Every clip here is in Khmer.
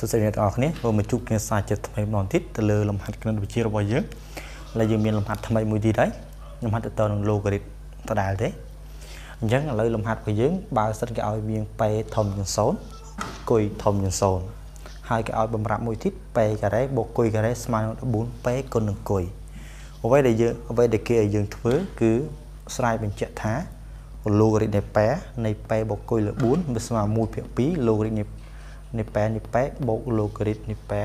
សួស្តីអ្នកទាំងអស់គ្នាចូលមកជួបគ្នាសាជាថ្មីម្ដងទៀតទៅលើលំហាត់គណិតវិទ្យារបស់យើងឥឡូវយើងមានលំហាត់ថ្មីមួយទៀតហើយលំហាត់ទៅតនឹង logarit ដដែលទេអញ្ចឹងឥឡូវលំហាត់របស់យើងបើសិនគេឲ្យវាងប៉េធំជាង0គុយធំជាង0ហើយគេឲ្យបំរាប់មួយទៀតប៉េការ៉េបូកគុយការ៉េស្មើនឹង 14ប៉េគុណនឹងគុយអ្វីដែលយើងអ្វីដែលគេឲ្យយើងធ្វើគឺស្រាយបញ្ជាក់ថា logarit នៃប៉ែនៃប៉ែបូកគុយលើ4វាស្មើ1ភាគ2 logarit នៃ នៃប៉ែនៃប៉ែបូក logarit នៃប៉ែ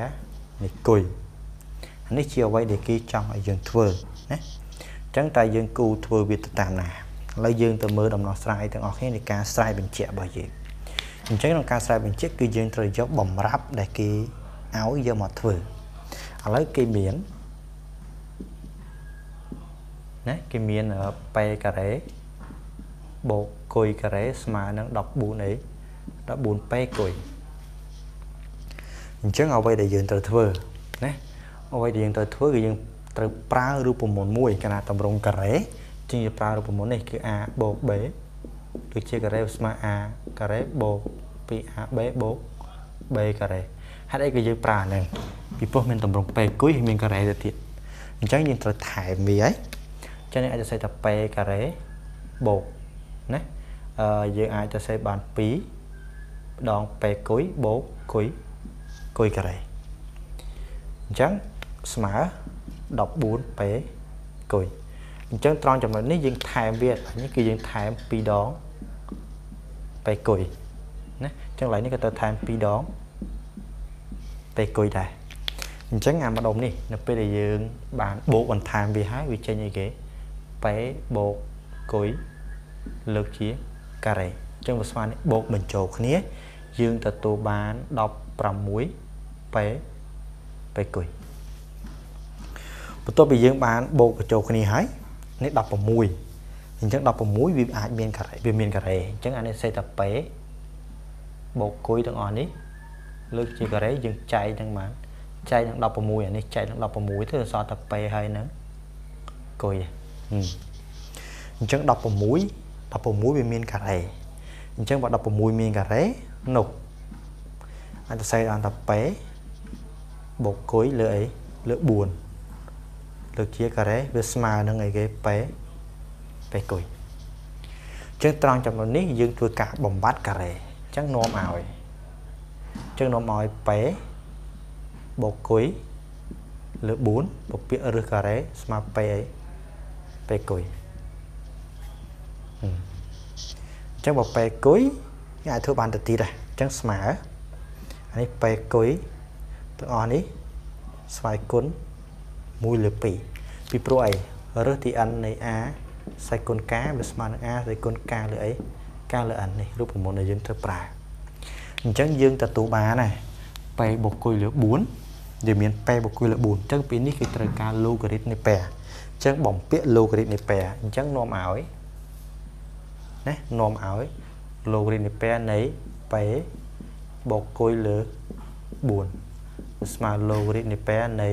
នៃគុយអានេះជាអ្វីដែលគេចង់ឲ្យយើងធ្វើណាអញ្ចឹងតែយើងគូធ្វើវាទៅតាមណាឥឡូវយើងទៅមើលដំណោះស្រាយទាំងអស់គ្នានៃការស្រាយបញ្ជាក់របស់យើងអញ្ចឹងក្នុងការស្រាយបញ្ជាក់គឺយើងត្រូវយកបំរាប់ដែលគេឲ្យយកមកធ្វើឥឡូវគេមានណាគេមានប៉ែការ៉េបូកគុយការ៉េស្មើនឹង14អី14ប៉ែគុយ អញ្ចឹងអ្វីដែលយើងត្រូវធ្វើណាអ្វីដែលយើងត្រូវធ្វើគឺយើងត្រូវប្រើរូបមន្តមួយកាលណាតម្រង់ការ៉េជាងយើងប្រើរូបមន្តនេះគឺ a បូក b ដូចជាការ៉េស្មើ a ការ៉េបូក 2ab បូក b ការ៉េហេតុអីក៏យើងប្រើហ្នឹងពីព្រោះមានតម្រង់ពេគុយហើយមានការ៉េទៅទៀតអញ្ចឹងយើងត្រូវថែមវាហើយអញ្ចឹងអាចទៅសេថាពេការ៉េបូកណាអឺយើងអាចទៅសេបាន2ដងពេគុយបូកគុយ គុយការ៉េអញ្ចឹងស្មើ14ពេគុយអញ្ចឹងត្រង់ចំណុចនេះយើងថែមវានេះគឺយើងថែម2ដងពេគុយណាអញ្ចឹងឡើយនេះក៏ទៅថែម2ដងពេគុយដែរអញ្ចឹងអាម្ដុំនេះនៅពេលដែលយើង បានបូកបន្ថែមវាហើយវាចេញអីគេពេបូកគុយលើកជាការ៉េអញ្ចឹងវាស្មើនេះបូកបញ្ចូលគ្នា យើងទទួលបាន16 ប៉ែប៉ែគុយបន្ទាប់ពីយើងបានបូកបញ្ចូលគ្នាហើយនេះ16អញ្ចឹង16វាអាចមានការ៉េវាមានការ៉េអញ្ចឹងអានេះសេតាប៉ែបូកគុយទាំងអស់នេះលើកជាការ៉េយើងចែកនឹងបានចែកនឹង16អានេះចែកនឹង16ទៅសល់តែប៉ែហើយនឹងគុយអញ្ចឹង16 16វាមានការ៉េអញ្ចឹងបើ16មានការ៉េនោះអាចទៅសេបានតែប៉ែ បូកគុយលើអីលើ4លើកជាការ៉េវាស្មើនឹងអីគេប៉ែប៉ែគុយអញ្ចឹងត្រង់ចំណុចនេះយើងធ្វើការបំបត្តិការ៉េអញ្ចឹងនាំឲ្យអញ្ចឹងនាំឲ្យប៉ែបូកគុយលើ4ពពាកឬការ៉េស្មើប៉ែអីប៉ែគុយអញ្ចឹងបើប៉ែគុយគេអាចធ្វើបានទៅទៀតដែរអញ្ចឹងស្មើអានេះប៉ែគុយ ទាំងអស់នេះស្វ័យគុណ1លើ2ពីព្រោះអីរើសទី n នៃ a ស្វ័យគុណ k វាស្មើនឹង a ស្វ័យគុណ k លើអី k លើ n នេះរូបមន្តដែលយើងត្រូវប្រើអញ្ចឹងយើងទទួលបានណាប៉ែបុគ្គលលើ4វាមានប៉ែបុគ្គលលើ4អញ្ចឹងពីនេះគឺត្រូវការ logarit នៃប៉ែអញ្ចឹងបំពាក់ logarit នៃប៉ែអញ្ចឹងនាំឲ្យណានាំឲ្យ logarit នៃប៉ែនៃប៉ែបុគ្គលលើ4 ស្មើ logarit នៃប៉ែនៃ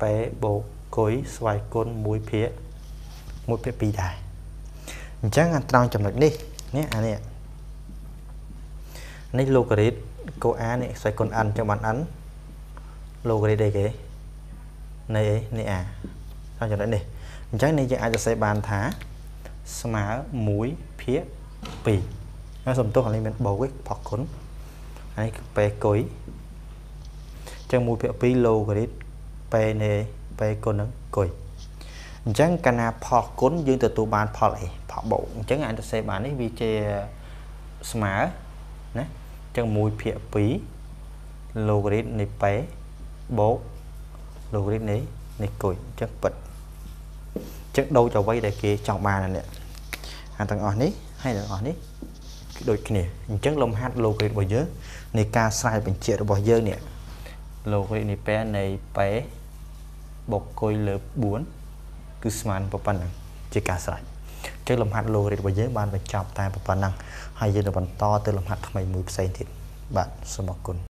ប៉ែបូកគុយស្វ័យគុណ1ភាគ1ភាគ2ដែរអញ្ចឹងត្រង់ចំណុចនេះនេះអានេះនេះ logarit កូ a នេះស្វ័យគុណ n អញ្ចឹងបាន n logarit អីគេនៃអីនៃ a ត្រង់ចំណុចនេះអញ្ចឹងនេះយើងអាចសរសេរបានថាស្មើ1ភាគ2ហើយសំទោសអានេះមានបូកឯងផកគុណហើយប៉ែគុយ ចឹង1ភាគ2 logarit ពេនៃពេគុណនឹងគុយអញ្ចឹងកាលណាផលគុណយើងទទួលបានផលអីផលបូកអញ្ចឹងអាចទៅសេបាននេះវាជាស្មើណាអញ្ចឹង1ភាគ2 logarit នៃពេបូក logarit នៃនៃគុយអញ្ចឹងពិតអញ្ចឹងដូចអ្វីដែលគេចង់បាននេះអាទាំងអស់នេះហើយទាំងអស់នេះគឺដូចគ្នាអញ្ចឹងលំហាត់ logarit របស់យើងនៃការស្រាយបញ្ជាក់របស់យើងនេះ លោករីនីពែនៃប៉ែបុកគុយលើ4គឺស្មើនឹងប៉ុណ្ណឹងជាការស្រេចចឹងលំហាត់លោករីរបស់យើងបានបញ្ចប់តែប៉ុណ្ណឹងហើយយើងនឹងបន្តទៅលំហាត់ថ្មីមួយផ្សេងទៀតបាទសូមអរគុណ